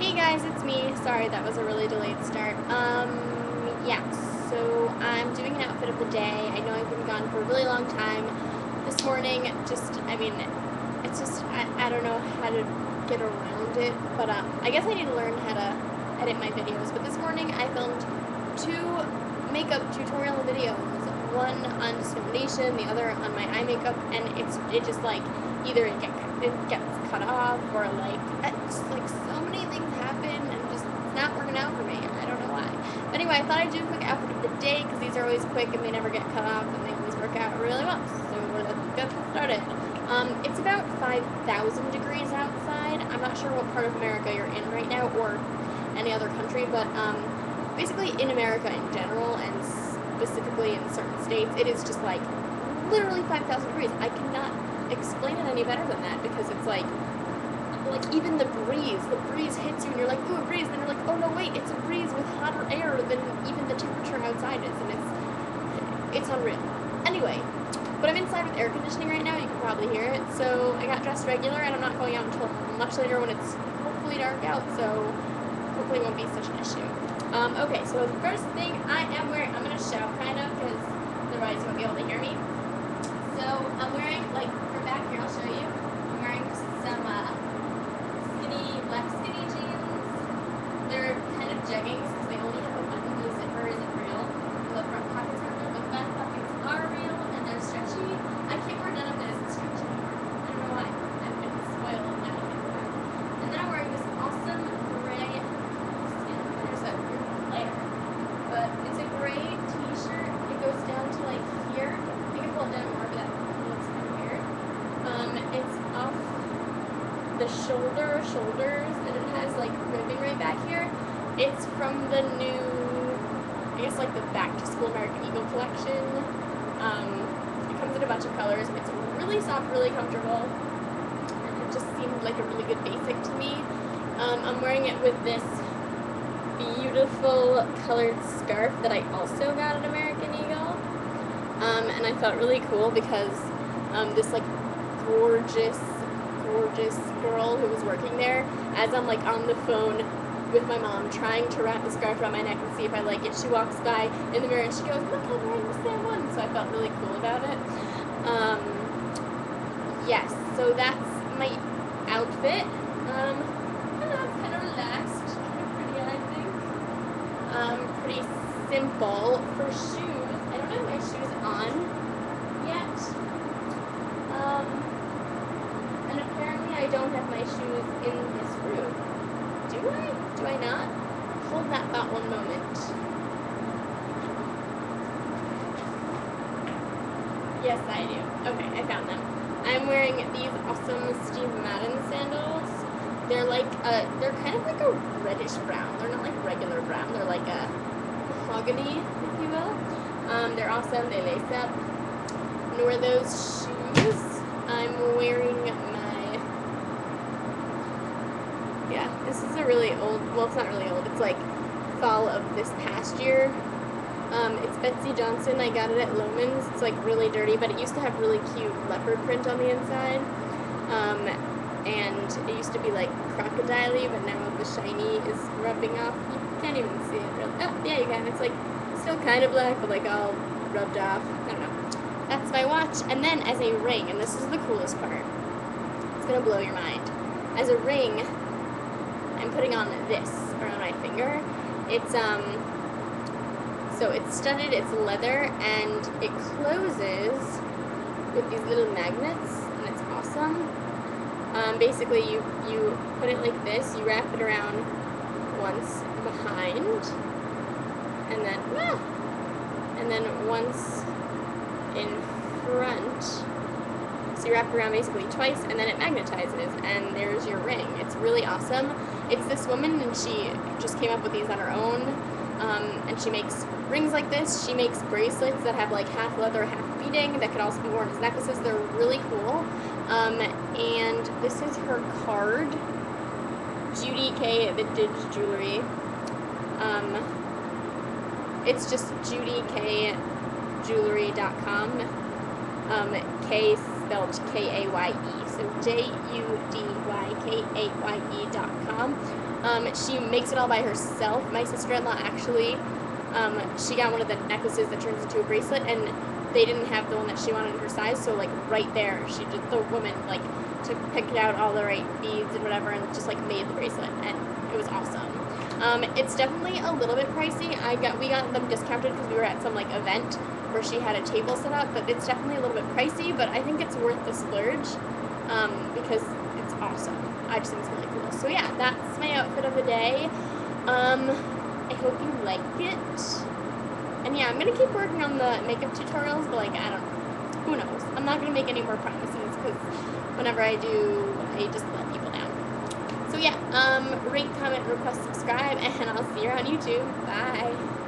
Hey guys, it's me. Sorry that was a really delayed start. Um, yeah, so I'm doing an outfit of the day. I know I've been gone for a really long time. This morning, just, I mean, it's just, I, I don't know how to get around it, but um, I guess I need to learn how to edit my videos. But this morning I filmed two makeup tutorial videos. One on discrimination, the other on my eye makeup, and it's it just like either it, get, it gets cut off or like it's like so many things happen and just it's not working out for me. I don't know why. But anyway, I thought I'd do a quick outfit of the day because these are always quick and they never get cut off and they always work out really well. So let's get started. Um, it's about 5,000 degrees outside. I'm not sure what part of America you're in right now or any other country, but um, basically in America in general and specifically in certain states, it is just like literally 5,000 degrees. I cannot explain it any better than that because it's like, like even the breeze, the breeze hits you and you're like, ooh, a breeze, and then you're like, oh no, wait, it's a breeze with hotter air than even the temperature outside is, and it's, it's unreal. Anyway, but I'm inside with air conditioning right now, you can probably hear it, so I got dressed regular and I'm not going out until much later when it's hopefully dark out, so hopefully won't be such an issue. Um, okay, so the first thing I am wearing, I'm going to shout kind of because otherwise you won't be able to hear me. So I'm wearing, like, from back here, I'll show you. I'm wearing some uh, skinny, black skinny jeans. They're kind of jeggings because they only have a button. The zipper isn't real. The front pockets are real. The back pockets are real and they're stretchy. I can't wear none of this stretchy anymore. I don't know why. I've been spoiled now. And then I'm wearing this awesome gray skin. There's a weird glare. But it's a gray t-shirt. It goes down to like here. You can pull it down more, but that looks kind of weird. Um, it's off the shoulder, shoulders, and it has like ribbing right back here. It's from the new, I guess like the Back to School American Eagle collection. Um, it comes in a bunch of colors. It's really soft, really comfortable, and it just seemed like a really good basic to me. Um, I'm wearing it with this beautiful colored scarf that I also got at American Eagle. Um, and I felt really cool because um, this like gorgeous, gorgeous girl who was working there, as I'm like on the phone with my mom trying to wrap the scarf around my neck and see if I like it, she walks by in the mirror and she goes, look, I'm wearing the same one. So I felt really cool about it. Um, yes, so that's my outfit. Um, know, it's kind of relaxed, kind of pretty, I think. Um, pretty simple. For shoes, I don't have my shoes on yet. Um, and apparently I don't have my shoes in this room. Do I? Do I not? Hold that thought one moment. Yes, I do. Okay, I found them. I'm wearing these awesome Steve Madden sandals. They're like a, they're kind of like a reddish brown. They're not like regular brown. They're like a mahogany, if you will. Um, they're awesome. They lace up. I'm wear those shoes. I'm wearing my, yeah, this is a really old, well, it's not really old. It's like fall of this past year. Um, it's Betsey Johnson. I got it at Loehmann's. It's like really dirty, but it used to have really cute leopard print on the inside. Um, and it used to be like crocodile but now the shiny is rubbing off. You can't even see it really. Oh, yeah, you can. It's like still kind of black, but like all rubbed off. I don't know. That's my watch. And then as a ring, and this is the coolest part, it's gonna blow your mind. As a ring, I'm putting on this around my finger. It's um so it's studded, it's leather, and it closes with these little magnets, and it's awesome. Um, basically, you, you put it like this, you wrap it around once behind, and then, ah, and then once in front. So you wrap around basically twice, and then it magnetizes, and there's your ring. It's really awesome. It's this woman, and she just came up with these on her own, um, and she makes rings like this. She makes bracelets that have like half leather, half beading that could also be worn as necklaces. They're really cool. Um, and this is her card. Judy Kaye Vintage Jewelry. Um, it's just judykayejewelry.com. Um, K spelled K A Y E. So J U D Y K A Y E dot com. Um, she makes it all by herself. My sister-in-law actually, um, she got one of the necklaces that turns into a bracelet, and they didn't have the one that she wanted in her size. So like right there, she did the woman like to pick out all the right beads and whatever, and just like made the bracelet, and it was awesome. Um, it's definitely a little bit pricey. I got we got them discounted because we were at some like event where she had a table set up, but it's definitely a little bit pricey. But I think it's worth the splurge um, because it's awesome. I just think it's really cool. So yeah, that's my outfit of the day. Um, I hope you like it. And yeah, I'm gonna keep working on the makeup tutorials, but like I don't know. Who knows? I'm not gonna make any more promises because whenever I do, I just let people down. So yeah, um, rate, comment, request, subscribe, and I'll see you on YouTube. Bye.